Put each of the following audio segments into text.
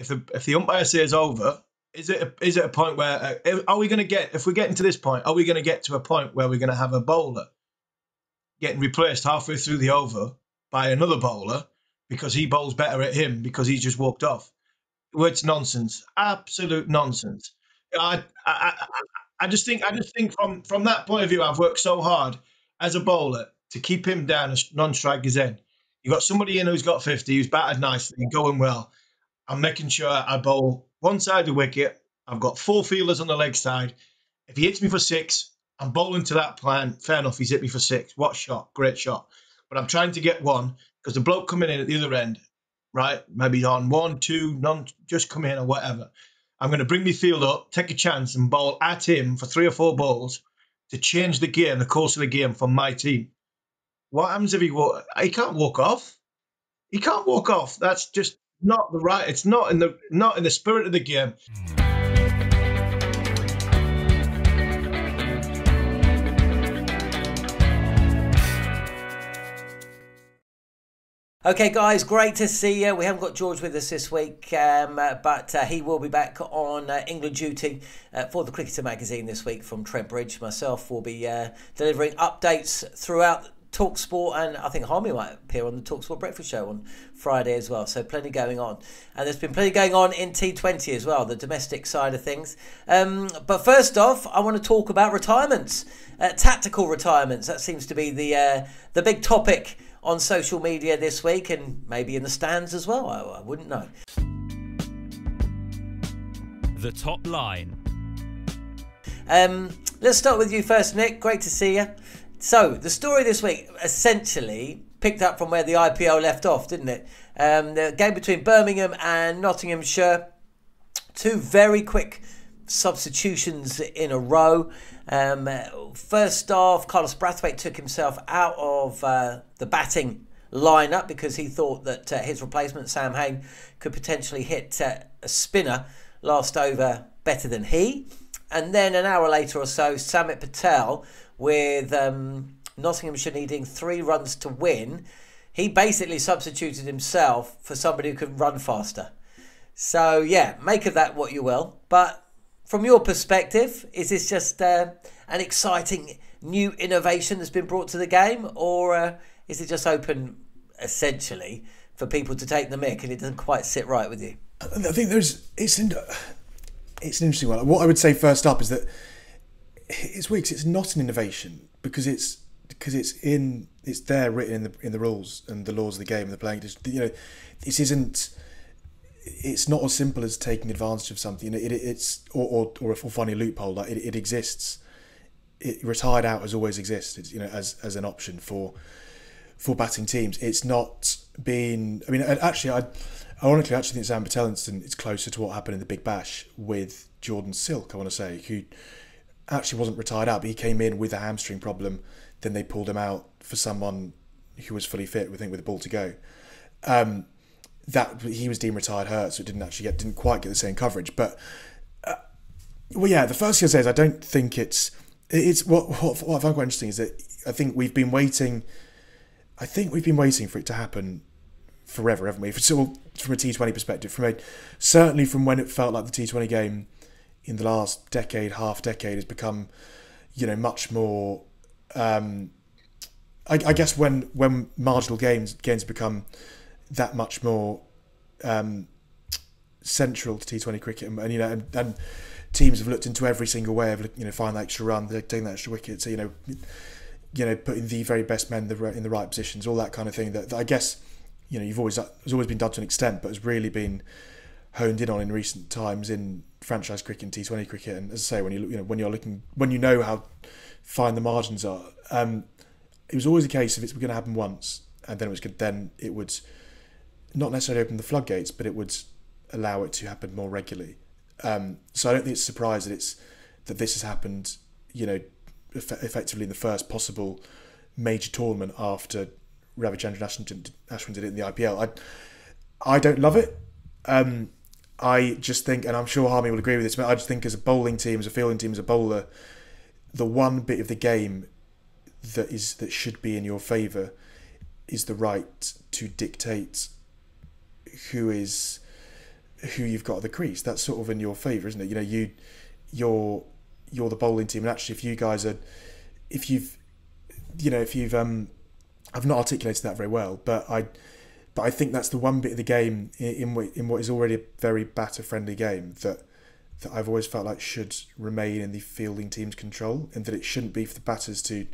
if the if the umpire says over, is it a, is it a point where uh, are we going to get if we're getting to this point? Are we going to get to a point where we're going to have a bowler getting replaced halfway through the over by another bowler because he bowls better at him because he's just walked off? It's nonsense, absolute nonsense. I, I, I, I just think I just think from from that point of view, I've worked so hard as a bowler to keep him down as non-strikers in. You've got somebody in who's got 50, who's batted nicely, going well. I'm making sure I bowl one side of the wicket. I've got four fielders on the leg side. If he hits me for six, I'm bowling to that plan. Fair enough, he's hit me for six. What shot? Great shot. But I'm trying to get one because the bloke coming in at the other end, right? Maybe on one, two, none, just come in or whatever. I'm going to bring my field up, take a chance, and bowl at him for three or four balls to change the game, the course of the game for my team. What happens if he walk? He can't walk off. He can't walk off. That's just not the right. It's not in the not in the spirit of the game. Okay, guys, great to see you. We haven't got George with us this week, um, but uh, he will be back on uh, England duty uh, for the Cricketer magazine this week from Trent Bridge. Myself will be uh, delivering updates throughout Talksport, and I think Harmy might appear on the Talksport Breakfast Show on Friday as well. So plenty going on, and there's been plenty going on in T20 as well, the domestic side of things. Um, but first off, I want to talk about retirements, uh, tactical retirements. That seems to be the the big topic on social media this week and maybe in the stands as well. I, I wouldn't know. The top line. Um, let's start with you first, Nick. Great to see you. So, the story this week essentially picked up from where the IPL left off, didn't it? Um, the game between Birmingham and Nottinghamshire. Two very quick substitutions in a row. Um, first off, Carlos Brathwaite took himself out of uh, the batting lineup because he thought that uh, his replacement, Sam Hain, could potentially hit uh, a spinner last over better than he. And then an hour later or so, Samit Patel, with um, Nottinghamshire needing three runs to win, he basically substituted himself for somebody who could run faster. So, yeah, make of that what you will. But from your perspective, is this just uh, an exciting new innovation that's been brought to the game, or uh, is it just open essentially for people to take the mick and it doesn't quite sit right with you? I think there's it's in, it's an interesting one. What I would say first up is that it's weeks. It's not an innovation because it's because it's in it's there written in the in the rules and the laws of the game and the playing. You know, this isn't it's not as simple as taking advantage of something. It, it it's or, or or, a loophole. Like it, it exists. It retired out has always existed. You know, as as an option for for batting teams. It's not been. I mean, actually, I ironically actually think Sam Patelliston is closer to what happened in the Big Bash with Jordan Silk. I want to say who actually wasn't retired out, but he came in with a hamstring problem. Then they pulled him out for someone who was fully fit. We think with a ball to go. Um, that he was deemed retired hurt, so it didn't actually get didn't quite get the same coverage. But uh, well, yeah, the first thing I say is I don't think it's it's what, what what I find quite interesting is that I think we've been waiting. I think we've been waiting for it to happen forever, haven't we? So from a T Twenty perspective, from a certainly from when it felt like the T Twenty game in the last decade, half decade, has become, you know, much more. Um, I, I guess when when marginal games games become that much more um, central to T20 cricket, and, and you know, and, and, teams have looked into every single way of you know finding that extra run, taking that extra wicket, so you know, you know, putting the very best men in the right positions, all that kind of thing. That, that I guess you know you've always has always been done to an extent, but has really been honed in on in recent times in franchise cricket and T20 cricket. And as I say, when you you know when you're looking when you know how fine the margins are, um, it was always a case of it's going to happen once, and then it was good. Then it would not necessarily open the floodgates, but it would allow it to happen more regularly. Um, so I don't think it's a surprise that it's that this has happened. You know, eff- effectively in the first possible major tournament after Ravichandran Ashwin, Ashwin did it in the IPL. I I don't love it. Um, I just think, and I'm sure Harmy will agree with this, but I just think as a bowling team, as a fielding team, as a bowler, the one bit of the game that is that should be in your favour is the right to dictate who is who you've got at the crease. That's sort of in your favour, isn't it? You know, you you're you're the bowling team, and actually, if you guys are, if you've, you know, if you've, um, I've not articulated that very well, but I, but I think that's the one bit of the game in in, in what is already a very batter friendly game that that I've always felt like should remain in the fielding team's control, and that it shouldn't be for the batters to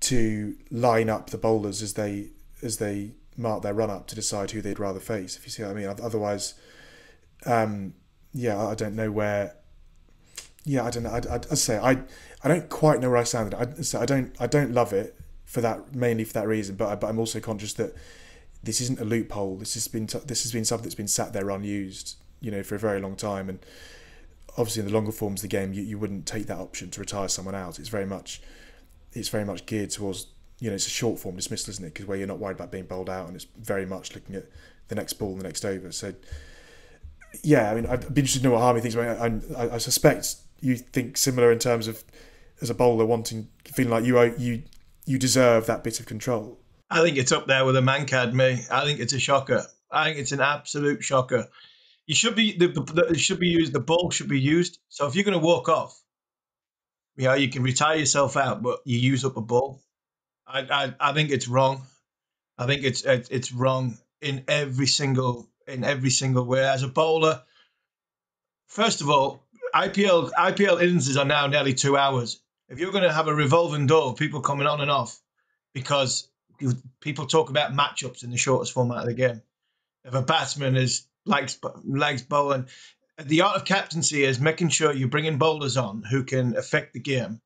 to line up the bowlers as they as they mark their run up to decide who they'd rather face. If you see what I mean. Otherwise, um, yeah, I don't know where. Yeah, I don't know. I'd, I'd, say I I don't quite know where I stand. I so I don't I don't love it for that mainly for that reason. But I, but I'm also conscious that this isn't a loophole. This has been this has been something that's been sat there unused, you know, for a very long time. And obviously, in the longer forms of the game, you, you wouldn't take that option to retire someone out. It's very much it's very much geared towards you know it's a short form dismissal, isn't it? Because where you're not worried about being bowled out, and it's very much looking at the next ball, the next over. So yeah, I mean, I'd be interested to know what Harmy thinks. I, I, I suspect you think similar in terms of as a bowler wanting feeling like you you you deserve that bit of control. I think it's up there with a Mankad, me. I think it's a shocker. I think it's an absolute shocker. You should be the, the, the should be used. The ball should be used. So if you're going to walk off, you know you can retire yourself out, but you use up a ball. I I, I think it's wrong. I think it's it's wrong in every single in every single way. As a bowler, first of all, IPL IPL innings are now nearly two hours. If you're going to have a revolving door of people coming on and off, because people talk about matchups in the shortest format of the game. If a batsman is likes likes bowling, the art of captaincy is making sure you're bringing bowlers on who can affect the game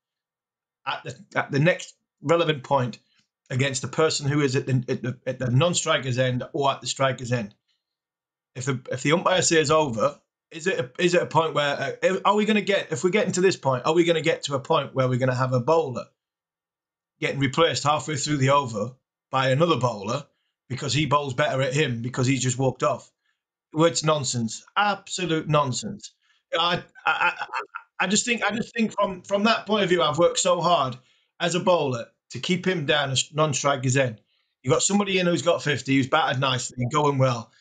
at the at the next relevant point against the person who is at the, at the, at the non-striker's end or at the striker's end. If the if the umpire says over, is it a, is it a point where uh, are we going to get if we're getting to this point? Are we going to get to a point where we're going to have a bowler getting replaced halfway through the over by another bowler because he bowls better at him because he just walked off? It's nonsense, absolute nonsense. I, I, I, I just think I just think from from that point of view, I've worked so hard as a bowler to keep him down as non-strikers in. You've got somebody in who's got 50, who's batted nicely, going well.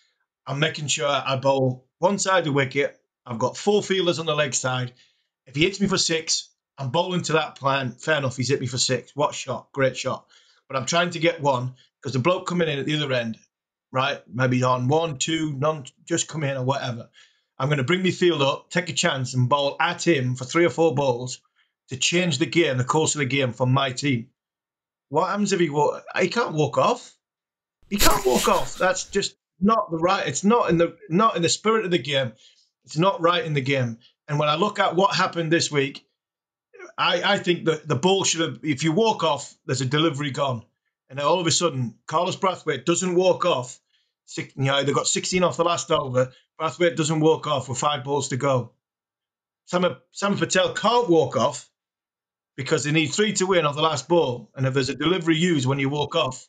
I'm making sure I bowl one side of the wicket. I've got four fielders on the leg side. If he hits me for six, I'm bowling to that plan. Fair enough, he's hit me for six. What shot? Great shot. But I'm trying to get one because the bloke coming in at the other end, right? Maybe on one, two, none, just come in or whatever. I'm going to bring my field up, take a chance, and bowl at him for three or four balls to change the game, the course of the game for my team. What happens if he walk? He can't walk off. He can't walk off. That's just not the right. It's not in the not in the spirit of the game. It's not right in the game. And when I look at what happened this week, I, I think that the ball should have. If you walk off, there's a delivery gone, and all of a sudden, Carlos Brathwaite doesn't walk off. You know, they got 16 off the last over. Brathwaite doesn't walk off with five balls to go. Sam, Sam Patel can't walk off because they need three to win off the last ball. And if there's a delivery used when you walk off,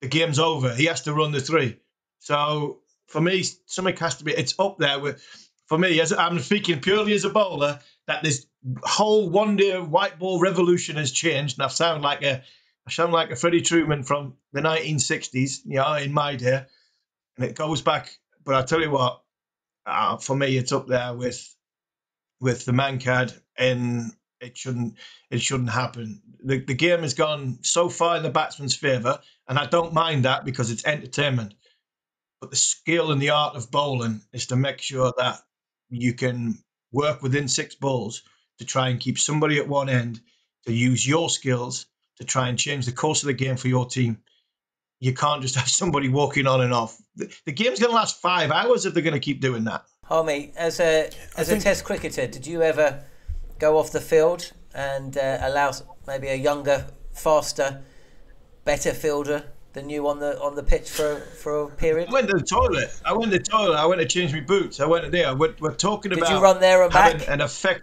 the game's over. He has to run the three. So for me, something has to be. It's up there with. For me, as I'm speaking purely as a bowler, that this whole one-day white ball revolution has changed, and I sound like a, I sound like a Freddie Trueman from the 1960s, you know, in my day, and it goes back. But I tell you what, uh, for me, it's up there with with the Mankad, and it shouldn't it shouldn't happen. The the game has gone so far in the batsman's favour, and I don't mind that because it's entertainment. But the skill and the art of bowling is to make sure that you can work within six balls to try and keep somebody at one end to use your skills to try and change the course of the game for your team. You can't just have somebody walking on and off. The, the game's going to last five hours if they're going to keep doing that. Harmy, as a as think... a Test cricketer, did you ever go off the field and uh, allow maybe a younger, faster, better fielder than you on the on the pitch for for a period? I went to the toilet. I went to the toilet. I went to change my boots. I went to there. We're, we're talking Did about. Did you run there and back? An effect.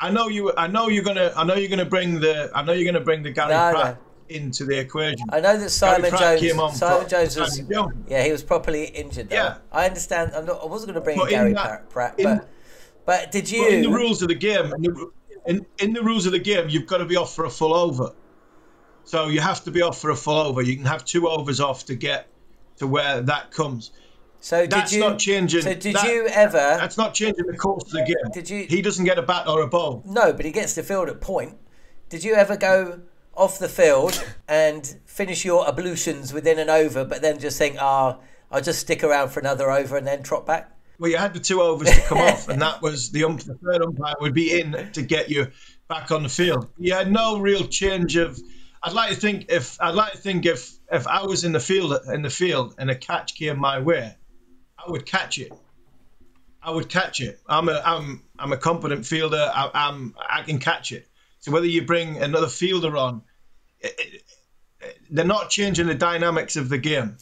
I know you. I know you're gonna. I know you're gonna bring the. I know you're gonna bring the Gary no, Pratt no. into the equation. I know that Simon Jones. Simon Jones was. Yeah, he was properly injured. Though. Yeah, I understand. I'm not. I wasn't gonna bring Gary that, Pratt, but. In, but did you? in the rules of the game, in, in the rules of the game, you've got to be off for a full over. So you have to be off for a full over. You can have two overs off to get to where that comes. So did That's you? not changing. So did that- you ever? That's not changing the course of the game. Did you- He doesn't get a bat or a ball. No, but he gets the field at point. Did you ever go off the field and finish your ablutions within an over, but then just think, ah, I'll just stick around for another over and then trot back? Well, you had the two overs to come off, and that was the, ump- the third umpire would be in to get you back on the field. You had no real change of. I'd like to think if I'd like to think if if I was in the field in the field and a catch came my way, I would catch it. I would catch it. I'm a I'm I'm a competent fielder. I, I'm I can catch it. So whether you bring another fielder on, it, it- they're not changing the dynamics of the game.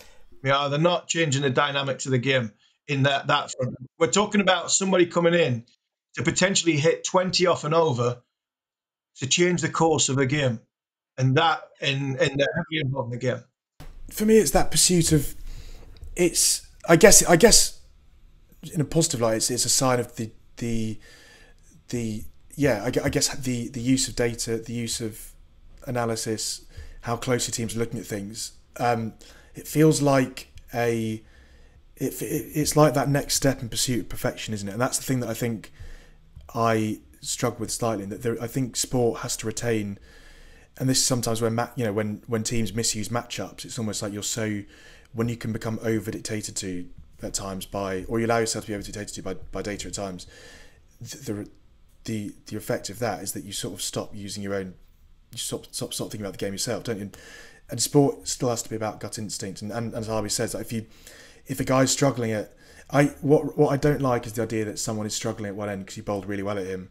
Yeah, they're not changing the dynamics of the game in that that front. We're talking about somebody coming in to potentially hit 20 off and over to change the course of a game, and that and and they're heavily involved in the game. for me, it's that pursuit of. It's I guess I guess in a positive light, it's, it's a sign of the the the yeah. I, I guess the the use of data, the use of analysis, how closely teams are looking at things. Um, it feels like a it, it it's like that next step in pursuit of perfection, isn't it? And that's the thing that I think I struggle with slightly. That there, I think sport has to retain and this is sometimes when you know when when teams misuse matchups, it's almost like you're so when you can become over dictated to at times by or you allow yourself to be over dictated to by, by data at times. The, the the effect of that is that you sort of stop using your own you stop stop stop thinking about the game yourself, don't you? And sport still has to be about gut instinct. And, and, and as Harmy says, if you if a guy's struggling at I what what I don't like is the idea that someone is struggling at one end because he bowled really well at him,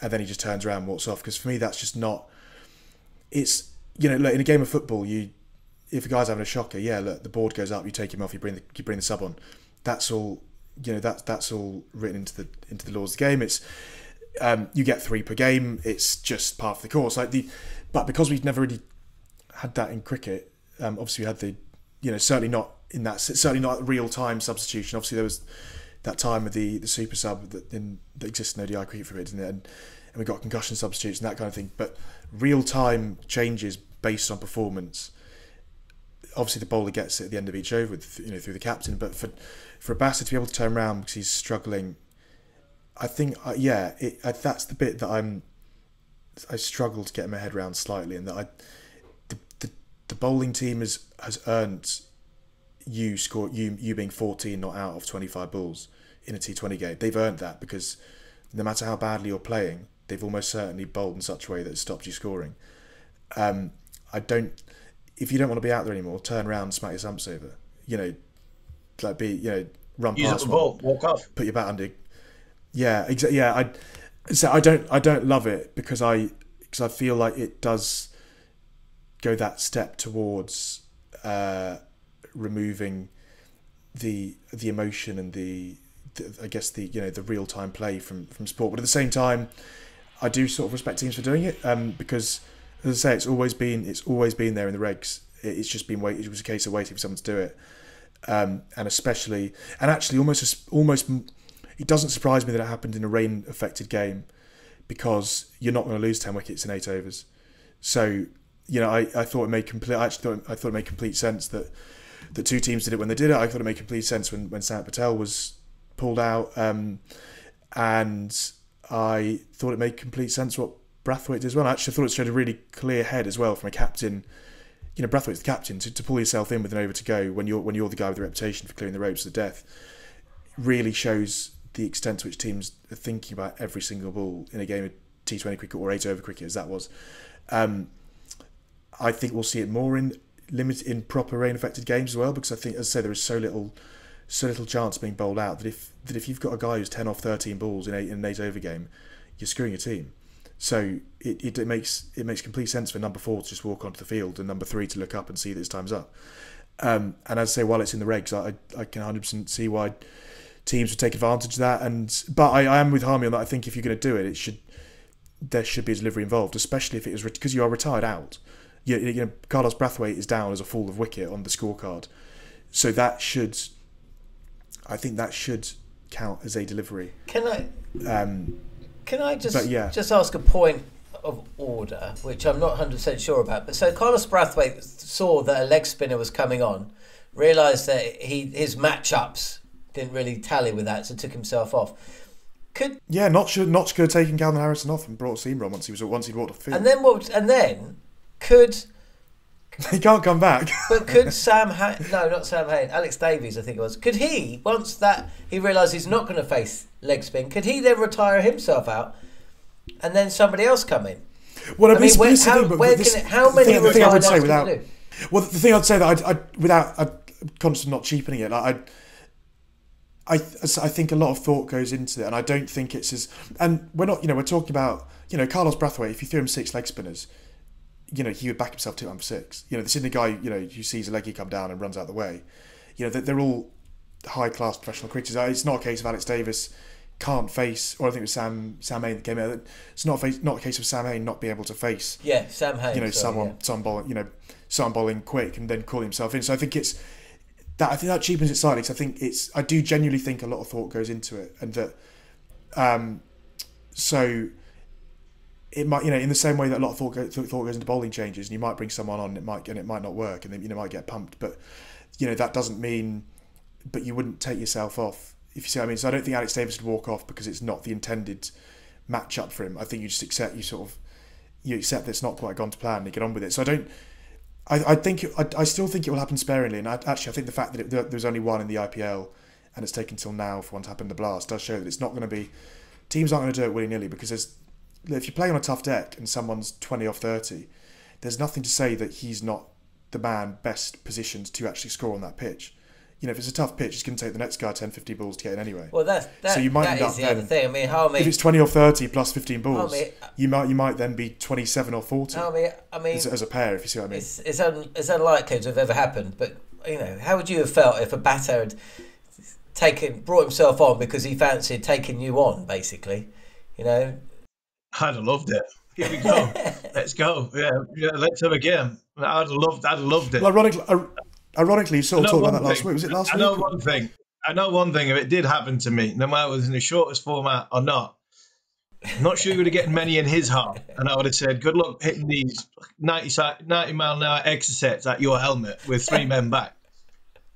and then he just turns around and walks off. Because for me, that's just not it's you know look in a game of football you if a guy's having a shocker yeah look the board goes up you take him off you bring the you bring the sub on. That's all you know that's that's all written into the into the laws of the game. It's um, you get three per game. It's just part of the course. Like the but because we've never really had that in cricket um, obviously we had the you know certainly not in that certainly not real time substitution. Obviously there was that time of the the super sub that in that exists in ODI cricket for a bit and, and we got concussion substitutes and that kind of thing but real time changes based on performance obviously the bowler gets it at the end of each over with you know through the captain but for for a batter to be able to turn around because he's struggling I think uh, yeah it, uh, that's the bit that I'm I struggle to get my head around slightly and that I the, the, the bowling team has has earned you score you you being 14 not out of 25 balls in a T20 game. They've earned that because no matter how badly you're playing they've almost certainly bowled in such a way that it stops you scoring um, I don't if you don't want to be out there anymore turn around and smack your stumps over you know like be you know run Use up past the one ball, walk off. put your bat under. Yeah, exactly. Yeah, I. So I don't. I don't love it because I because I feel like it does go that step towards uh, removing the the emotion and the, the I guess the you know the real time play from from sport. But at the same time, I do sort of respect teams for doing it um, because as I say, it's always been it's always been there in the regs. It's just been wait. It was a case of waiting for someone to do it um, and especially and actually almost almost it doesn't surprise me that it happened in a rain affected game because you're not going to lose 10 wickets in 8 overs so you know I, I thought it made complete I actually thought I thought it made complete sense that the two teams did it when they did it I thought it made complete sense when when Sam Patel was pulled out um, and I thought it made complete sense what Brathwaite did as well I actually thought it showed a really clear head as well from a captain you know, Brathwaite's the captain to, to pull yourself in with an over to go when you're when you're the guy with the reputation for clearing the ropes to death really shows the extent to which teams are thinking about every single ball in a game of T20 cricket or eight over cricket as that was. Um, I think we'll see it more in limit in proper rain affected games as well because I think as I say there is so little so little chance of being bowled out that if that if you've got a guy who's ten off thirteen balls in, eight, in an eight over game, you're screwing your team. So it, it, it makes it makes complete sense for number four to just walk onto the field and number three to look up and see that his time's up. Um, and as I say, while it's in the regs, I, I can 100% see why teams would take advantage of that. And but I, I am with Harmy on that. I think if you're going to do it, it should there should be a delivery involved, especially if it is because you are retired out. You, you know, Carlos Brathwaite is down as a fall of wicket on the scorecard, so that should, I think that should count as a delivery. Can I Um, can I just yeah. just ask a point of order, which I'm not 100 percent sure about? But so Carlos Brathwaite saw that a leg spinner was coming on, realised that he his matchups didn't really tally with that, so took himself off. Could Yeah, Notts should Notts could have taken Calvin Harrison off and brought on once he was once he'd walked off the field. and then what? And then could he can't come back. but could Sam ha- no not Sam Hain Alex Davies I think it was could he once that he realised he's not going to face leg spin could he then retire himself out and then somebody else come in? Well, I mean, where- this is the how- where this- can it- how many thing- the thing I would say without, well, the thing I'd say that I, I without conscious of not cheapening it. Like I, I, I think a lot of thought goes into it, and I don't think it's as. And we're not, you know, we're talking about, you know, Carlos Brathwaite. If you threw him six leg spinners, you know, he would back himself two and six. You know, this isn't guy, you know, who sees a leggy come down and runs out the way. You know, they're, they're all high class professional cricketers. It's not a case of Alex Davies can't face, or I think it was Sam Sam Hain that came out. It's not a, face, not a case of Sam Hain not being able to face Yeah, Sam Hain. you know, sorry, someone, yeah. someone bowling, you know, someone bowling quick and then call himself in. So I think it's that. I think that cheapens it slightly. 'cause I think it's. I do genuinely think a lot of thought goes into it, and that. Um, so. It might, you know, in the same way that a lot of thought, go, thought goes into bowling changes, and you might bring someone on, and it might, and it might not work, and then you know might get pumped, but you know that doesn't mean, but you wouldn't take yourself off if you see what I mean. So I don't think Alex Davies would walk off because it's not the intended matchup for him. I think you just accept you sort of you accept that it's not quite gone to plan and you get on with it. So I don't. I, I think I, I still think it will happen sparingly, and I, actually I think the fact that it, there was only one in the IPL and it's taken till now for one to happen the blast does show that it's not going to be teams aren't going to do it willy nilly because there's if you play on a tough deck and someone's twenty off thirty, there's nothing to say that he's not the man best positioned to actually score on that pitch. You know, if it's a tough pitch, it's going to take the next guy 10, 50 balls to get in anyway. Well, that's that, So you might that end is up the other then- thing. I mean, how many? if it's 20 or 30 plus 15 balls, mean- uh, you might you might then be 27 or 40 How many? I mean, as, as a pair, if you see what I mean. it's it's, un, it's unlikely to have ever happened. But you know, how would you have felt if a batter had taken brought himself on because he fancied taking you on, basically? You know, I'd have loved it. Here we go. let's go. Yeah, yeah, let's have a game. I'd have loved. I'd have loved it. Well, ironically, uh, ironically, you sort of talked about one that last thing. week. Was it last I week? I know one thing. I know one thing. If it did happen to me, no matter whether it was in the shortest format or not, I'm not sure you would have gotten many in his heart. And I would have said, good luck hitting these 90, 90 mile an hour exocets at your helmet with three men back.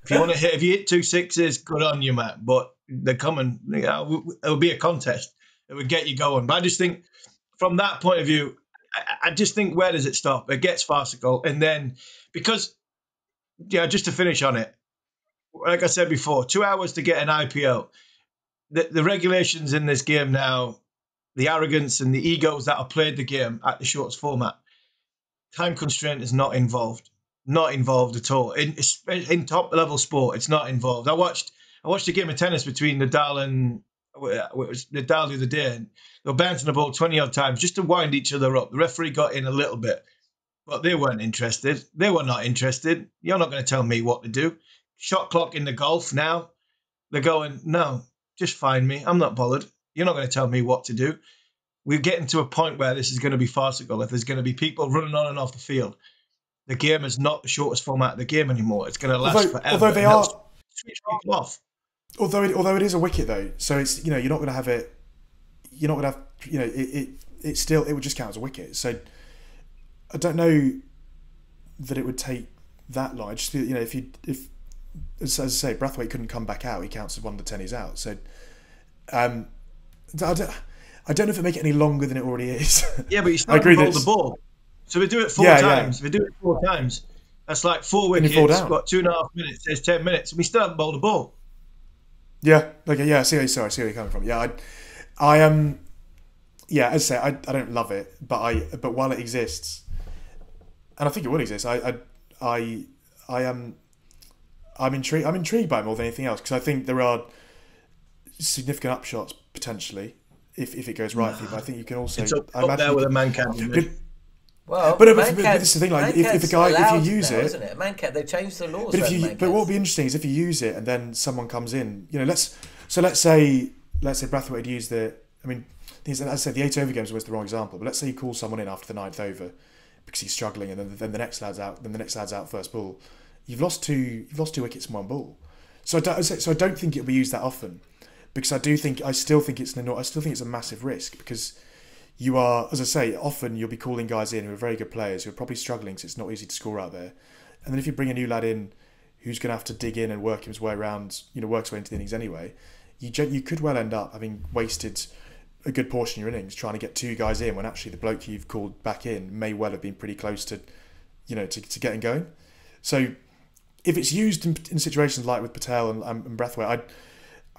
If you want to hit, if you hit two sixes, good on you, Matt. But they're coming. You know, it'll be a contest. It would get you going. But I just think, from that point of view, I, I just think where does it stop? It gets farcical, and then because, yeah, just to finish on it, like I said before, two hours to get an IPO. The, the regulations in this game now, the arrogance and the egos that have played the game at the shortest format, time constraint is not involved. Not involved at all. In in top level sport, it's not involved. I watched I watched a game of tennis between Nadal and it was Nadal the other day, and they were bouncing the ball twenty odd times just to wind each other up. The referee got in a little bit, but they weren't interested. They were not interested. You're not going to tell me what to do. Shot clock in the golf now. They're going, no, just find me. I'm not bothered. You're not going to tell me what to do. We're getting to a point where this is going to be farcical. If there's going to be people running on and off the field, the game is not the shortest format of the game anymore. It's going to last Although, forever. although they are, switch people off. Although it, although it is a wicket though, so it's you know you're not going to have it. You're not going to have you know it, it. It still it would just count as a wicket. So I don't know that it would take that long. I just feel you know if you if as, as I say, Brathwaite couldn't come back out. He counts as one of the ten he's out. So um, I don't. I don't know if it make it any longer than it already is. Yeah, but you still agree roll the ball. So we do it four Yeah, yeah. times. We do it four times. That's like four wickets. down. Got two and a half minutes. There's ten minutes. We still haven't bowled the ball. Yeah. Okay. Yeah. I see. Where, sorry. I see where you're coming from. Yeah. I, I am. Um, yeah. As I say, I, I don't love it, but I but while it exists, and I think it will exist, I I I, I am. I'm intrigued. I'm intrigued by it more than anything else because I think there are significant upshots potentially if, if it goes right for you. But I think you can also. It's up, I up there with a Mankad. Well, But but- but this is the thing, like, if- if a guy- if you use now, it- isn't it? Mankad, they've changed the laws. But if you, but what would be interesting is if you use it and then someone comes in, you know, let's so let's say let's say Brathwaite had used the. I mean, as I said, the eight over games was the wrong example. But let's say you call someone in after the ninth over because he's struggling, and then, then the next lad's out. Then the next lad's out first ball. You've lost two. You've lost two wickets in one ball. So I don't, so I don't think it'll be used that often because I do think I still think it's an I still think it's a massive risk because you are, as I say, often you'll be calling guys in who are very good players who are probably struggling because it's not easy to score out there. And then if you bring a new lad in who's going to have to dig in and work his way around, you know, work his way into the innings anyway, you you could well end up having wasted a good portion of your innings trying to get two guys in when actually the bloke you've called back in may well have been pretty close to, you know, to, to getting going. So if it's used in, in situations like with Patel and, and Brathwaite, I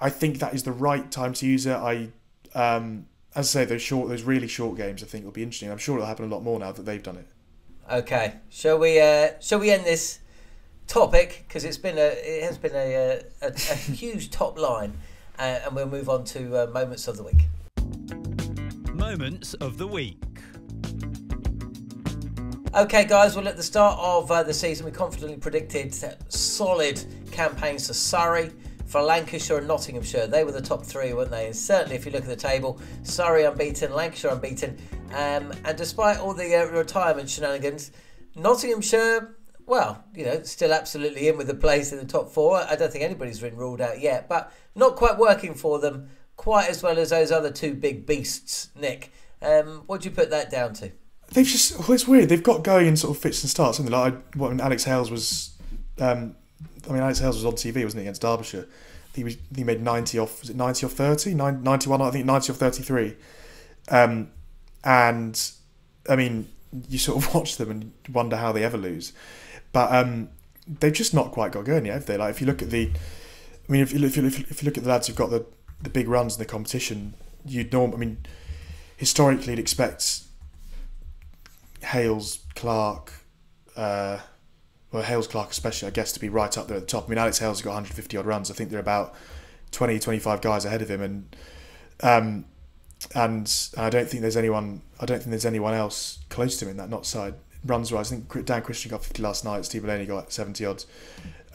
I think that is the right time to use it. I um, as I say, those short, those really short games, I think will be interesting. I'm sure it'll happen a lot more now that they've done it. Okay, shall we? Uh, shall we end this topic because it's been a it has been a a, a huge top line, uh, and we'll move on to uh, moments of the week. Moments of the week. Okay, guys. Well, at the start of uh, the season, we confidently predicted solid campaigns for Surrey for Lancashire and Nottinghamshire. They were the top three, weren't they? And certainly, if you look at the table, Surrey unbeaten, Lancashire unbeaten. Um, and despite all the uh, retirement shenanigans, Nottinghamshire, well, you know, still absolutely in with the place in the top four. I don't think anybody's been ruled out yet, but not quite working for them quite as well as those other two big beasts, Nick. Um, what do you put that down to? They've just, well, it's weird. They've got going in sort of fits and starts, something like what Alex Hales was um, I mean, Alex Hales was on TV, wasn't he, against Derbyshire? He was he made ninety off was it ninety off 30? 91, I think ninety off thirty three. Um, and I mean, you sort of watch them and wonder how they ever lose, but um, they've just not quite got going yet, have they? Like if you look at the, I mean, if you if you, if you look at the lads who've got the the big runs in the competition, you'd norm. I mean, historically, you'd expect Hales, Clarke. Uh, well, Hales Clarke especially, I guess, to be right up there at the top. I mean, Alex Hales has got 150 odd runs. I think they're about 20, 25 guys ahead of him, and um, and I don't think there's anyone. I don't think there's anyone else close to him in that not side runs wise. I think Dan Christian got 50 last night. Steve Mullaney got 70 odds.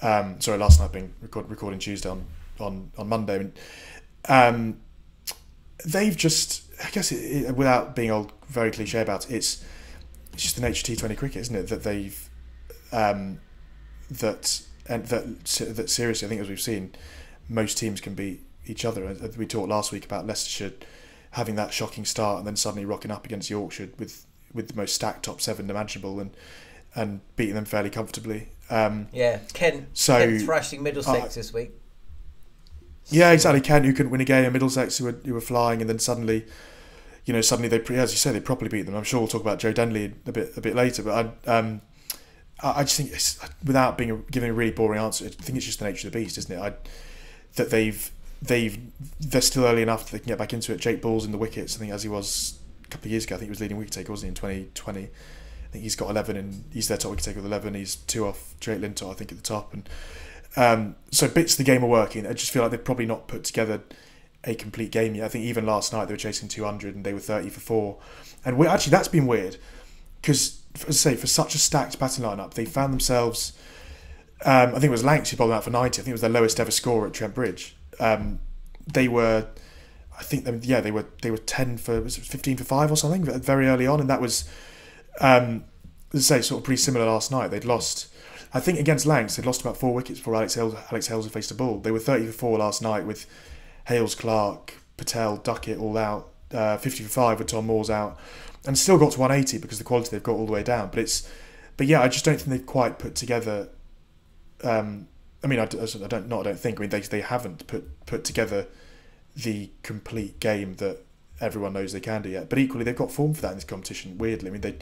Um, sorry, last night being record, recording Tuesday on on on Monday. And, um, they've just, I guess, it, it, without being old, very cliche about it, it's it's just the nature of T20 cricket, isn't it? That they've um, that and that that seriously, I think as we've seen, most teams can beat each other. We talked last week about Leicestershire having that shocking start and then suddenly rocking up against Yorkshire with with the most stacked top seven imaginable and and beating them fairly comfortably. Um, yeah, Kent, so, Kent thrashing Middlesex uh, this week. Yeah, exactly. Kent, who couldn't win a game, and Middlesex, who were, who were flying, and then suddenly, you know, suddenly they, as you say, they properly beat them. I'm sure we'll talk about Joe Denley a bit a bit later, but I, um, I just think it's, without being a, giving a really boring answer, I think it's just the nature of the beast, isn't it? I, that they've they've they're still early enough that they can get back into it. Jake Ball's in the wickets. I think as he was a couple of years ago, I think he was leading wicket taker, wasn't he, in 2020? I think he's got 11 and he's their top wicket taker with 11. He's two off Jake Lintott, I think, at the top. And um, so bits of the game are working. I just feel like they've probably not put together a complete game yet. I think even last night they were chasing 200 and they were 30 for four. And we actually that's been weird because as I say, for such a stacked batting lineup, they found themselves. Um, I think it was Lancs who bowled them out for ninety. I think it was their lowest ever score at Trent Bridge. Um, they were, I think, yeah, they were they were ten for fifteen for five or something very early on, and that was, um, as I say, sort of pretty similar last night. They'd lost, I think, against Lancs, they'd lost about four wickets before Alex Hales, Alex Hales had faced a ball. They were thirty for four last night with Hales, Clarke, Patel, Duckett all out. Uh, 50 for 5 with Tom Moores out and still got to 180 because the quality they've got all the way down. But it's, but yeah, I just don't think they've quite put together. Um, I mean, I, I don't not. I don't think. I mean, they they haven't put put together the complete game that everyone knows they can do yet. But equally, they've got form for that in this competition. Weirdly, I mean, they,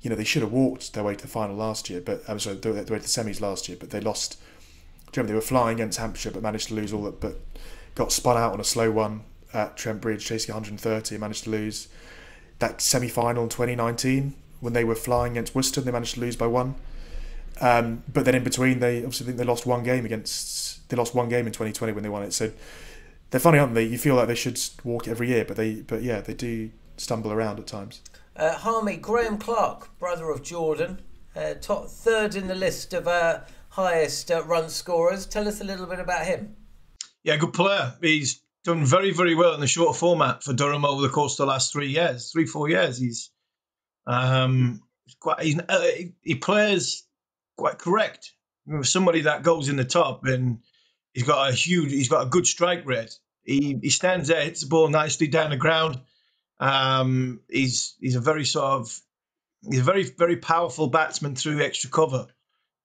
you know, they should have walked their way to the final last year, but I'm sorry, their way to the semis last year, but they lost. Do you they were flying against Hampshire, but managed to lose all that. But got spun out on a slow one at Trent Bridge, chasing 130, managed to lose that semi final in 2019 when they were flying against Worcester. They managed to lose by one. Um, but then in between, they obviously think they lost one game against. They lost one game in 2020 when they won it. So they're funny, aren't they? You feel like they should walk every year, but they, but yeah, they do stumble around at times. Uh, Harmy Graham Clark, brother of Jordan, uh, top third in the list of uh, highest uh, run scorers. Tell us a little bit about him. Yeah, good player. He's done very, very well in the short format for Durham over the course of the last three years, three, four years. He's um, quite he's, uh, he plays quite correct. Somebody that goes in the top and he's got a huge, he's got a good strike rate. He he stands there, hits the ball nicely down the ground. Um, he's he's a very sort of he's a very very powerful batsman through extra cover.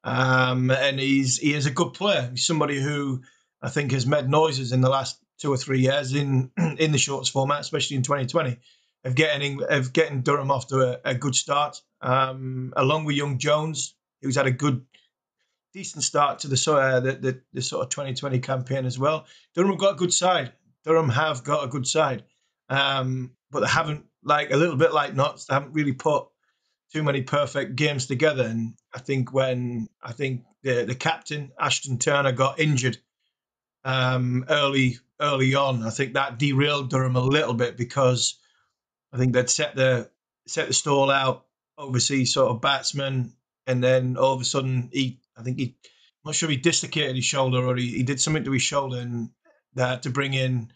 um, and he's he is a good player. He's somebody who I think has made noises in the last two or three years in in the shorts format, especially in 2020, of getting of getting Durham off to a, a good start, um, along with young Jones, who's had a good decent start to the, uh, the, the the sort of 2020 campaign as well. Durham have got a good side. Durham have got a good side, um, but they haven't like a little bit like Notts. They haven't really put too many perfect games together. And I think when I think the the captain Ashton Turner got injured um, early early on, I think that derailed Durham a little bit because I think they'd set the set the stall out overseas sort of batsman, and then all of a sudden he I think he I'm not sure he dislocated his shoulder or he, he did something to his shoulder and they had to bring in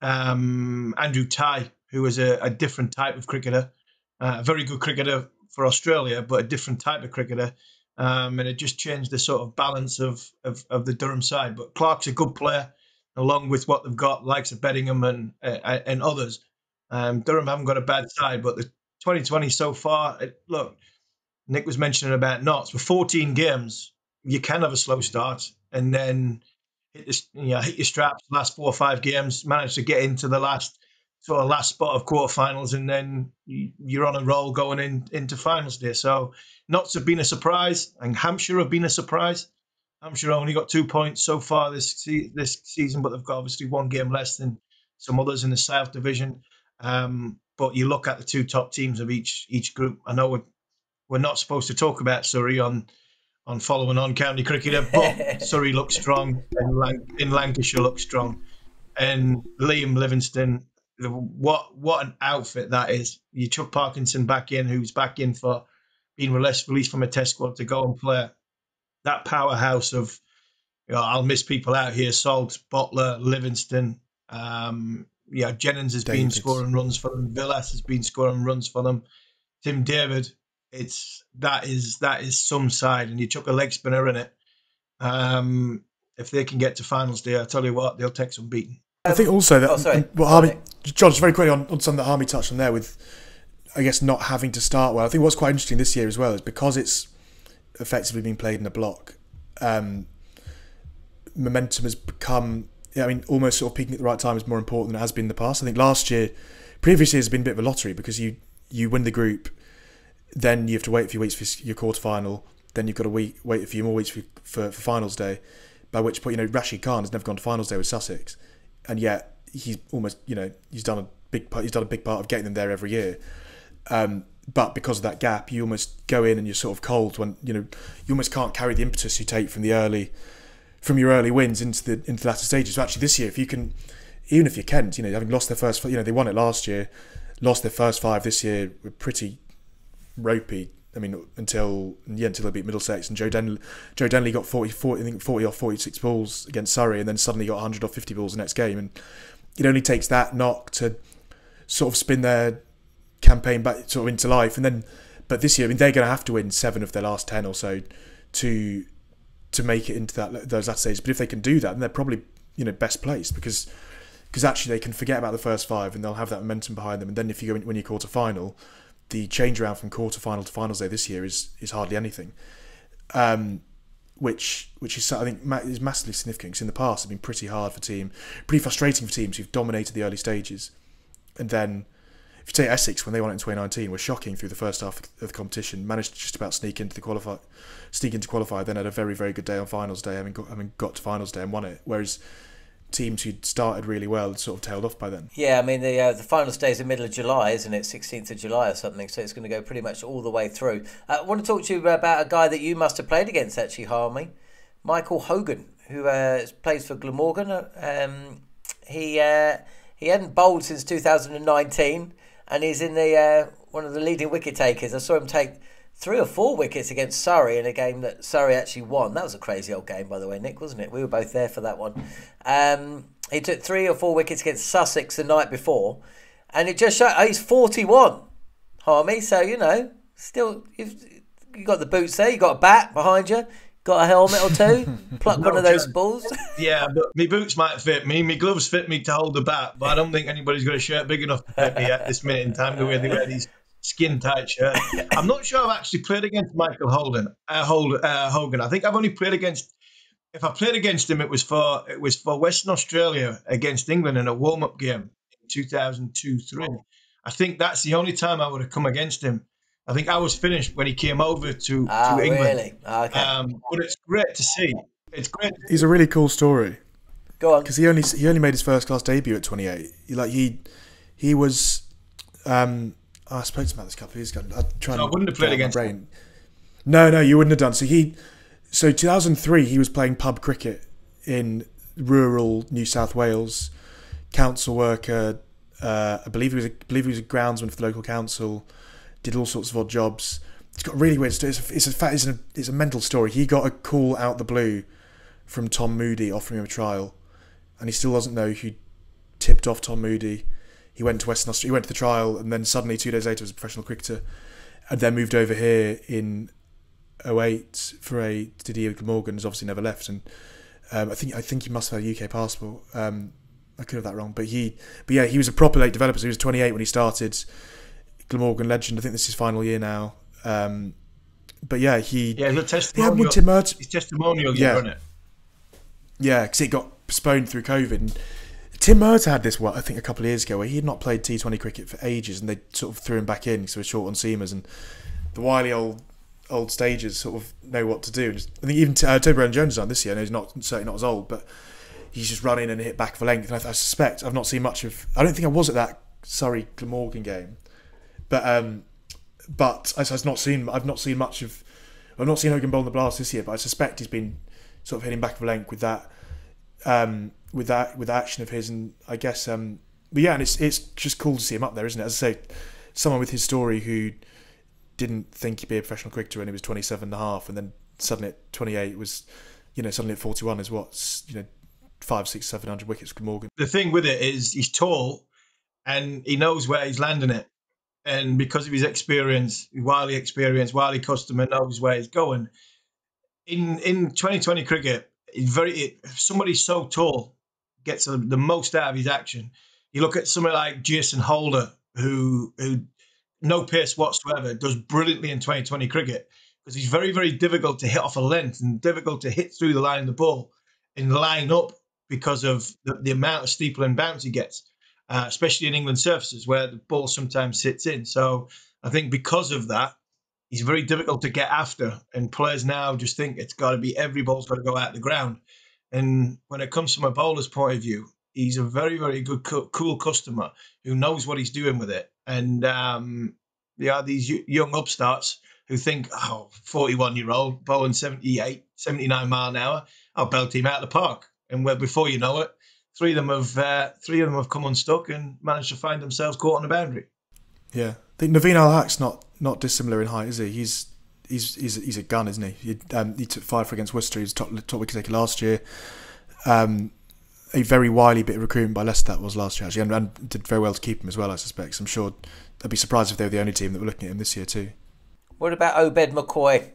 um, Andrew Tye, who was a, a different type of cricketer, uh, a very good cricketer for Australia, but a different type of cricketer. Um, and it just changed the sort of balance of, of, of the Durham side. But Clark's a good player, along with what they've got, likes of Bedingham and uh, and others. Um, Durham haven't got a bad side, but the 2020 so far, it, look, Nick was mentioning about Notts. For 14 games, you can have a slow start and then hit, this, you know, hit your straps last four or five games, manage to get into the last sort of last spot of quarterfinals, and then you're on a roll going in into finals day. So Notts have been a surprise, and Hampshire have been a surprise. Hampshire only got two points so far this this season, but they've got obviously one game less than some others in the South Division. Um, but you look at the two top teams of each each group. I know we're, we're not supposed to talk about Surrey on on following on county cricketer, but Surrey looks strong and in Lancashire looks strong, and Liam Livingstone. what what an outfit that is. You chuck Parkinson back in, who's back in for being released released from a test squad to go and play that powerhouse of you know, I'll miss people out here. Salt, Buttler, Livingstone. Um, yeah, Jennings has been scoring runs for them. Vilas has been scoring runs for them. Tim David. It's that is that is some side, and you chuck a leg spinner in it. Um, if they can get to finals day, I tell you what, they'll take some beating. I think also that oh, sorry. well, Harmy, John, just very quickly on, on something that Harmy touched on there with, I guess, not having to start well. I think what's quite interesting this year as well is because it's effectively being played in a block, um, momentum has become, I mean, almost sort of peaking at the right time is more important than it has been in the past. I think last year, previous years has been a bit of a lottery because you, you win the group, then you have to wait a few weeks for your quarter final, then you've got to wait, wait a few more weeks for, for, for finals day, by which point, you know, Rashid Khan has never gone to finals day with Sussex and yet he's almost you know he's done a big part, he's done a big part of getting them there every year. Um, but because of that gap, you almost go in and you're sort of cold when you know you almost can't carry the impetus you take from the early from your early wins into the into the latter stages. So actually, this year, if you can, even if you Kent, you know, having lost their first, you know, they won it last year, lost their first five this year, were pretty ropey. I mean, until yeah, until they beat Middlesex and Joe Denley, Joe Denley got 40, 40, I think 40 or 46 balls against Surrey, and then suddenly got 100 or 50 balls the next game. And it only takes that knock to sort of spin their campaign back sort of into life. And then, but this year, I mean, they're going to have to win seven of their last 10 or so to to make it into that those last stages. But if they can do that, then they're probably you know best placed because because actually they can forget about the first five and they'll have that momentum behind them. And then if you go in, when you quarter final the change around from quarter final to finals day this year is is hardly anything, um, which which is I think is massively significant because in the past it's been pretty hard for team, pretty frustrating for teams who've dominated the early stages, and then if you take Essex when they won it in 2019 were shocking through the first half of the competition, managed to just about sneak into the qualify, sneak into qualify, then had a very very good day on finals day, having got having got to finals day and won it, whereas teams who'd started really well sort of tailed off by then. Yeah, I mean the uh, the final stage is the middle of July, isn't it? Sixteenth of July or something. So it's going to go pretty much all the way through. Uh, I want to talk to you about a guy that you must have played against actually, Harmy, Michael Hogan, who uh, plays for Glamorgan. Um, he uh, he hadn't bowled since 2019, and he's in the uh, one of the leading wicket takers. I saw him take three or four wickets against Surrey in a game that Surrey actually won. That was a crazy old game, by the way, Nick, wasn't it? We were both there for that one. Um, he took three or four wickets against Sussex the night before, and it just showed oh, he's 41, Harmy. So, you know, still, you've, you got the boots there, you got a bat behind you. Got a helmet or two? Pluck one of those balls. yeah, but my boots might fit me. My gloves fit me to hold the bat, but I don't think anybody's got a shirt big enough to fit me at this minute in time the way they wear these skin tight shirts. I'm not sure I've actually played against Michael Holden, uh, Hold, uh, Hogan. I think I've only played against. If I played against him, it was for it was for Western Australia against England in a warm up game in 2002 three. I think that's the only time I would have come against him. I think I was finished when he came over to, Ah, to England. really? Okay. Um, but it's great to see. It's great. He's a really cool story Go on. because he only he only made his first class debut at 28. He, like he he was. Um, I spoke to him about this a couple of years ago. I try So I wouldn't have played it against of my brain. No, no, you wouldn't have done. So he, so 2003, he was playing pub cricket in rural New South Wales, council worker. Uh, I believe he was a, I believe he was a groundsman for the local council. Did all sorts of odd jobs. It's got really weird. story. It's a, it's a fact. It's a, it's a mental story. He got a call out the blue from Tom Moody offering him a trial, and he still doesn't know who tipped off Tom Moody. He went to Western Australia. He went to the trial, and then suddenly two days later was a professional cricketer, and then moved over here in 08 for a Didier Morgan. Has obviously never left, and um, I think I think he must have had a UK passport. Um, I could have that wrong, but he, but yeah, he was a proper late developer. So he was 28 when he started. Glamorgan legend. I think this is his final year now. Um, but yeah, he Yeah, the testimonial. Merton. His testimonial, Yeah. yeah, it. Yeah, because it got postponed through COVID. And Tim Murtagh had this, what I think, a couple of years ago, where he had not played T20 cricket for ages, and they sort of threw him back in because he was short on seamers, and the wily old old stagers sort of know what to do. Just- I think even uh, Toby Roland-Jones done this year. I know he's not certainly not as old, but he's just run in and hit back for length. And I, I suspect I've not seen much of. I don't think I was at that Surrey Glamorgan game, but um, but I, I've not seen I've not seen much of. I've not seen Hogan bowl in the blast this year, but I suspect he's been sort of hitting back for length with that um, with that with action of his, and I guess, um, but yeah, and it's it's just cool to see him up there, isn't it? As I say, someone with his story who didn't think he'd be a professional cricketer when he was 27 and a half, and then suddenly at 28 was, you know, suddenly at 41 is what's you know five, six, seven hundred wickets for Morgan. The thing with it is he's tall, and he knows where he's landing it, and because of his experience, wily experience, wily customer knows where he's going. In in 2020 cricket, it's very if somebody so tall gets the the most out of his action. You look at somebody like Jason Holder, who who no pace whatsoever, does brilliantly in 2020 cricket because he's very very difficult to hit off a length and difficult to hit through the line of the ball and line up because of the, the amount of steeple and bounce he gets, uh, especially in England surfaces where the ball sometimes sits in. So I think because of that, he's very difficult to get after. And players now just think it's got to be every ball's got to go out the ground. And when it comes from a bowler's point of view, he's a very, very good, co- cool customer who knows what he's doing with it. And um, there are these young upstarts who think, oh, 41 year old bowling 78, 79 mile an hour, I'll belt him out of the park. And well, before you know it, three of them have uh, three of them have come unstuck and managed to find themselves caught on the boundary. Yeah, I think Naveen-ul-Haq's not not dissimilar in height, is he? He's he's he's, he's a gun, isn't he? He, um, he took five for against Worcester. He was top top wicket taker last year. Um, a very wily bit of recruitment by Leicester that was last year actually, and, and did very well to keep him as well. I suspect. So I'm sure I'd be surprised if they were the only team that were looking at him this year too. What about Obed McCoy?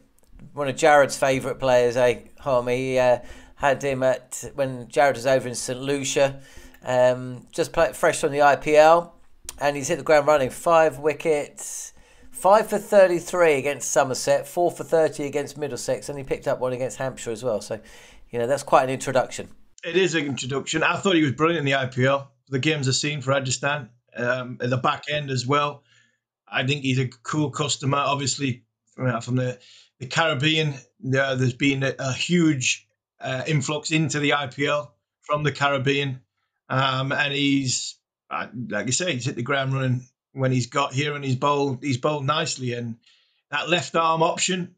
One of Jared's favourite players, eh, Harmy? He uh, had him at when Jared was over in St Lucia. Um, just played fresh from the IPL, and he's hit the ground running. Five wickets, five for thirty-three against Somerset, four for thirty against Middlesex, and he picked up one against Hampshire as well. So, you know, that's quite an introduction. It is an introduction. I thought he was brilliant in the IPL. The games I've seen for Rajasthan um, at the back end as well. I think he's a cool customer. Obviously, from, the, the Caribbean, uh, there's been a, a huge uh, influx into the IPL from the Caribbean. Um, and he's, uh, like I say, he's hit the ground running when he's got here and he's bowled, he's bowled nicely. And that left arm option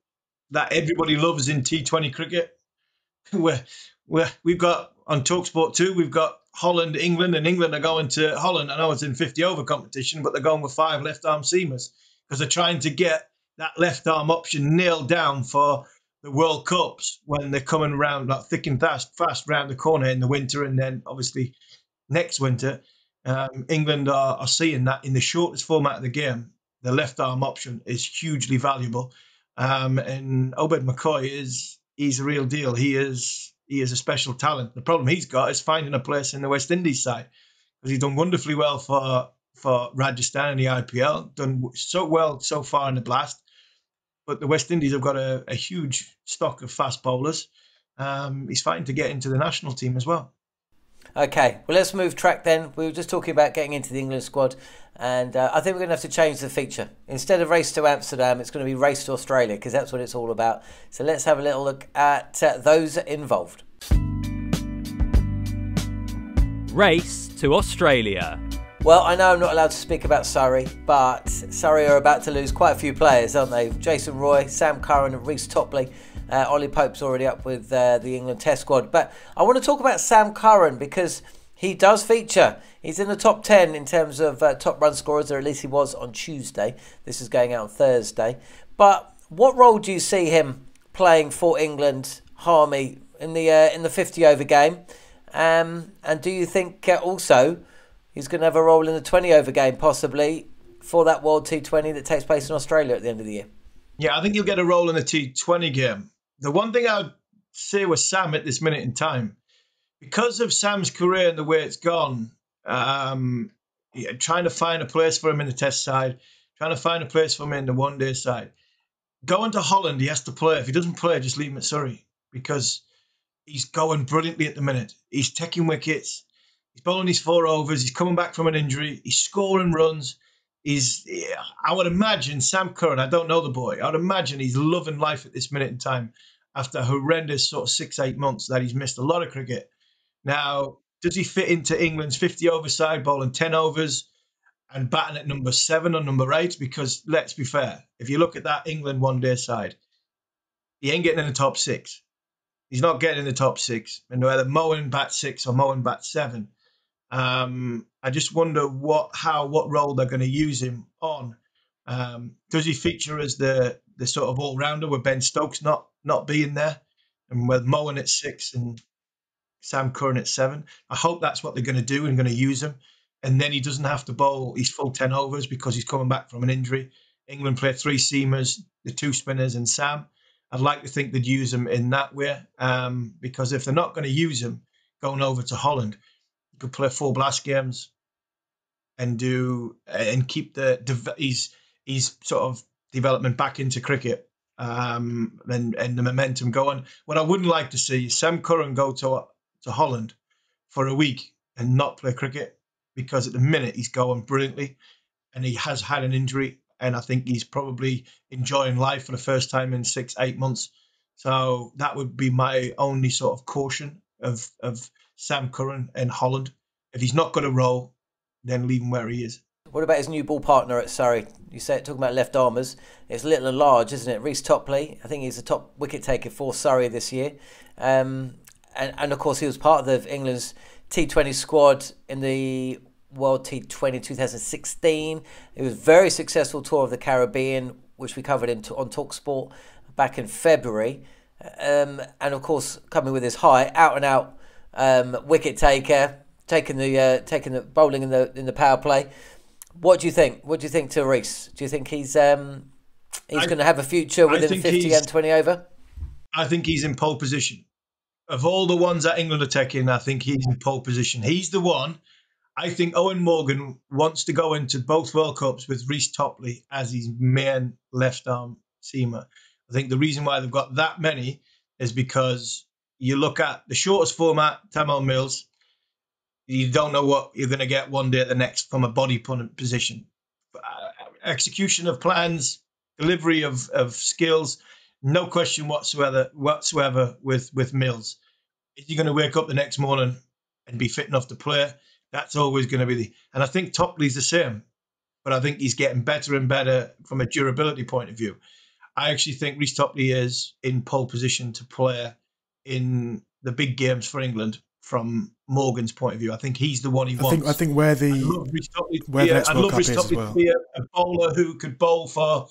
that everybody loves in T20 cricket, where, where we've got on Talksport 2, we've got Holland, England, and England are going to Holland. I know it's in 50 over competition, but they're going with five left arm seamers because they're trying to get that left arm option nailed down for the World Cups when they're coming around like thick and fast, fast round the corner in the winter, and then obviously next winter. Um, England are, are seeing that in the shortest format of the game, the left arm option is hugely valuable. Um, and Obed McCoy is he's a real deal. He is he is a special talent. The problem he's got is finding a place in the West Indies side because he's done wonderfully well for for Rajasthan in the IPL, done so well so far in the blast. But the West Indies have got a, a huge stock of fast bowlers. Um, he's fighting to get into the national team as well. Okay, well, let's move track then. We were just talking about getting into the England squad, and uh, I think we're going to have to change the feature. Instead of race to Amsterdam, it's going to be race to Australia because that's what it's all about. So let's have a little look at uh, those involved. Race to Australia. Well, I know I'm not allowed to speak about Surrey, but Surrey are about to lose quite a few players, aren't they? Jason Roy, Sam Curran, and Reece Topley. Uh, Ollie Pope's already up with uh, the England Test squad. But I want to talk about Sam Curran because he does feature. He's in the top 10 in terms of uh, top run scorers, or at least he was on Tuesday. This is going out on Thursday. But what role do you see him playing for England, Harmy, in the uh, in the 50 over game? Um, and do you think uh, also he's going to have a role in the 20 over game, possibly for that World T20 that takes place in Australia at the end of the year? Yeah, I think he'll get a role in the T20 game. The one thing I'd say with Sam at this minute in time, because of Sam's career and the way it's gone, um, yeah, trying to find a place for him in the Test side, trying to find a place for him in the One Day side. Going to Holland, he has to play. If he doesn't play, just leave him at Surrey because he's going brilliantly at the minute. He's taking wickets. He's bowling his four overs. He's coming back from an injury. He's scoring runs. He's, I would imagine Sam Curran, I don't know the boy, I would imagine he's loving life at this minute in time after horrendous sort of six, eight months that he's missed a lot of cricket. Now, does he fit into England's 50 over side, bowling 10 overs and batting at number seven or number eight? Because let's be fair, if you look at that England one day side, he ain't getting in the top six. He's not getting in the top six. And whether Moeen bat six or Moeen bat seven, um, I just wonder what, how, what role they're going to use him on. Um, does he feature as the the sort of all rounder with Ben Stokes not not being there, and with Moeen at six and Sam Curran at seven? I hope that's what they're going to do and going to use him, and then he doesn't have to bowl his full ten overs because he's coming back from an injury. England play three seamers, the two spinners, and Sam. I'd like to think they'd use him in that way um, because if they're not going to use him going over to Holland, could play four blast games and do and keep the he's he's sort of development back into cricket um, and and the momentum going. What I wouldn't like to see is Sam Curran go to to Holland for a week and not play cricket because at the minute he's going brilliantly and he has had an injury and I think he's probably enjoying life for the first time in six eight months. So that would be my only sort of caution of of Sam Curran in Holland. If he's not going to roll, then leave him where he is. What about his new ball partner at Surrey? You said talking about left armers. It's little and large, isn't it? Reece Topley. I think he's the top wicket taker for Surrey this year, um, and and of course he was part of England's T20 squad in the World T20 2016. It was a very successful tour of the Caribbean, which we covered in, on Talksport back in February. Um, and of course, coming with his high, out and out um, wicket taker, taking the uh, taking the bowling in the in the power play. What do you think? What do you think to Reece? Do you think he's um, he's going to have a future within fifty and twenty over? I think he's in pole position. Of all the ones that England are taking, I think he's in pole position. He's the one. I think Eoin Morgan wants to go into both World Cups with Reece Topley as his main left arm seamer. I think the reason why they've got that many is because you look at the shortest format, Tymal Mills, you don't know what you're going to get one day at the next from a body position. Uh, execution of plans, delivery of, of skills, no question whatsoever whatsoever with, with Mills. Is he going to wake up the next morning and be fit enough to play? That's always going to be the. And I think Topley's the same, but I think he's getting better and better from a durability point of view. I actually think Reece Topley is in pole position to play in the big games for England from Morgan's point of view. I think he's the one he I wants. think I think where the I'd love Reece Topley to where the I'd love Cup Reece is as well. be a, a bowler who could bowl for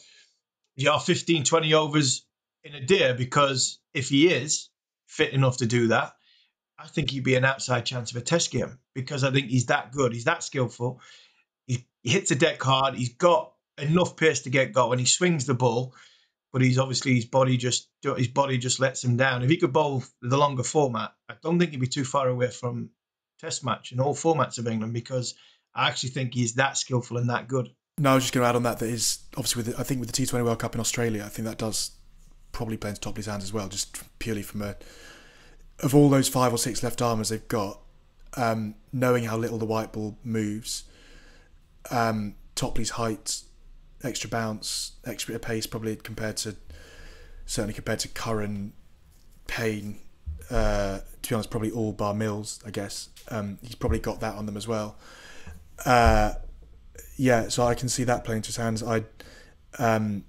you know, 15, 20 overs in a day because if he is fit enough to do that, I think he'd be an outside chance of a test game because I think he's that good. He's that skillful. He, he hits the deck hard. He's got enough pace to get going. He swings the ball, but he's obviously his body just his body just lets him down. If he could bowl the longer format, I don't think he'd be too far away from test match in all formats of England because I actually think he's that skillful and that good. No, I was just going to add on that that is obviously with the, I think with the T20 World Cup in Australia, I think that does probably play into Topley's hands as well, just purely from a of all those five or six left armers they've got, um, knowing how little the white ball moves, um, Topley's height, extra bounce, extra pace probably compared to certainly compared to Curran, Payne, uh, to be honest, probably all bar Mills, I guess. Um, he's probably got that on them as well. Uh, yeah, so I can see that playing to his hands. I, um,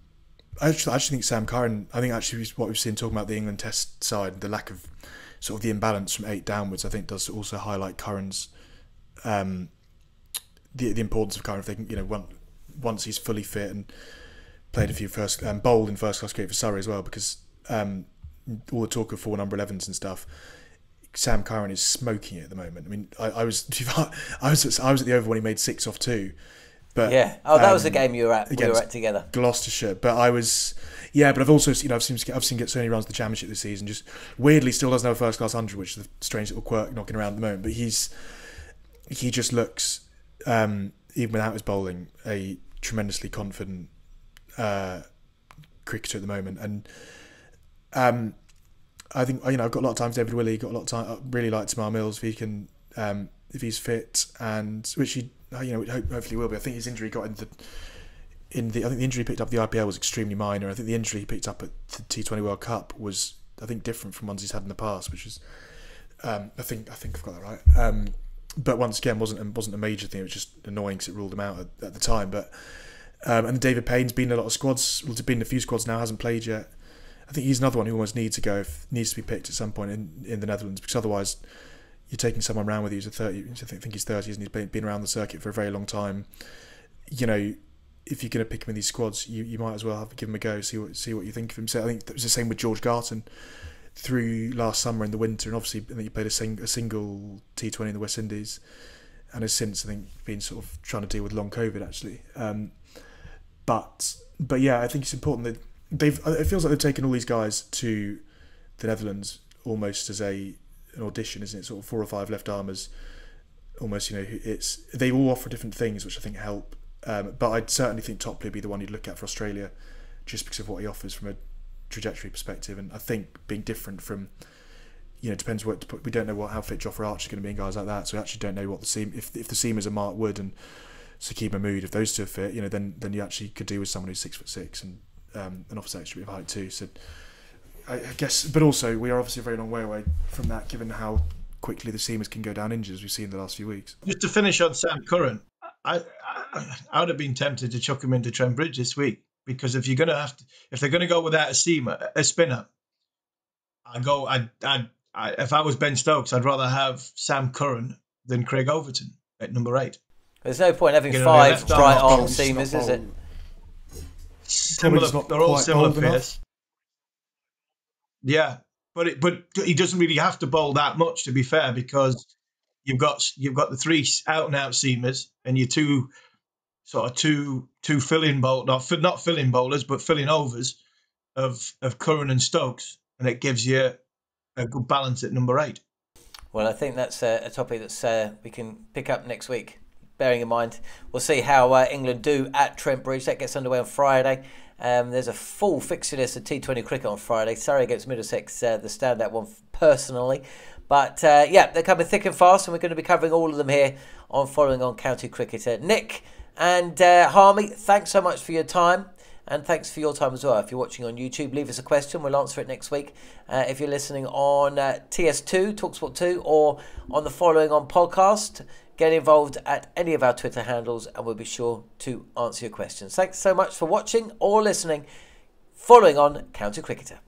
I actually, I actually think Sam Curran. I think actually what we've seen talking about the England Test side, the lack of sort of the imbalance from eight downwards. I think does also highlight Curran's um, the the importance of Curran. If they can, you know, once once he's fully fit and played a few first um, bowled in first class cricket for Surrey as well, because um, all the talk of four number 11s and stuff. Sam Curran is smoking it at the moment. I mean, I, I was I was at, I was at the over when he made six off two, but yeah, oh, that um, was the um, game you were at. We were at together. Gloucestershire, but I was yeah, but I've also you know I've seen I've seen get so many runs the championship this season. Just weirdly, still doesn't have a first class hundred, which is a strange little quirk knocking around at the moment. But he's he just looks um, even without his bowling a tremendously confident uh, cricketer at the moment, and um, I think you know I've got a lot of time for David Willey, got a lot of time. I really like Tymal Mills if he can um, if he's fit, and which he you know hopefully will be. I think his injury got in the in the I think the injury he picked up the IPL was extremely minor. I think the injury he picked up at the T20 World Cup was I think different from ones he's had in the past, which is um, I think I think I've got that right. But once again, wasn't wasn't a major thing. It was just annoying because it ruled him out at, at the time. But um, and David Payne's been in a lot of squads. Well, been in a few squads now. Hasn't played yet. I think he's another one who almost needs to go. If needs to be picked at some point in, in the Netherlands because otherwise you're taking someone around with you who's a 30, I think he's 30 and he's been, been around the circuit for a very long time. You know, if you're going to pick him in these squads, you, you might as well have give him a go, see what see what you think of him. So I think it was the same with George Garton through last summer in the winter, and obviously I think played a, sing, a single T20 in the West Indies, and has since I think been sort of trying to deal with long COVID actually. Um, but but yeah, I think it's important that they've. It feels like they've taken all these guys to the Netherlands almost as a an audition, isn't it? Sort of four or five left armers, almost. You know, it's they all offer different things, which I think help. Um, but I'd certainly think Topley would be the one you'd look at for Australia, just because of what he offers from a trajectory perspective. And I think being different from, you know, depends what we don't know what how fit Jofra Archer is going to be and guys like that. So we actually don't know what the seam if if the seamers are Mark Wood and Saqib Mahmood, if those two are fit, you know, then then you actually could do with someone who's six foot six and um, and offers extra of height too. So I, I guess, but also we are obviously a very long way away from that, given how quickly the seamers can go down injured as we've seen in the last few weeks. Just to finish on Sam Curran, I, I, I would have been tempted to chuck him into Trent Bridge this week because if you're gonna have to, if they're gonna go without a seamer, a spinner, I go, I, I, I, if I was Ben Stokes, I'd rather have Sam Curran than Craig Overton at number eight. There's no point having five right arm seamers, is it? Similar, they're all similar pace. Yeah, but it, but he doesn't really have to bowl that much to be fair because you've got you've got the three out and out seamers and your two sort of two two filling bowl not not filling bowlers but filling overs of of Curran and Stokes and it gives you a good balance at number eight. Well, I think that's a, a topic that's uh, we can pick up next week. Bearing in mind, we'll see how uh, England do at Trent Bridge. That gets underway on Friday. Um, there's a full fixture list of T20 cricket on Friday. Surrey against Middlesex, uh, the standout one personally. But uh, yeah, they're coming thick and fast, and we're going to be covering all of them here on Following On County Cricketer. Nick and uh, Harmy, thanks so much for your time. And thanks for your time as well. If you're watching on YouTube, leave us a question. We'll answer it next week. Uh, if you're listening on uh, TS2, Talksport 2, or on the Following On podcast, get involved at any of our Twitter handles and we'll be sure to answer your questions. Thanks so much for watching or listening. Following on County Cricketer.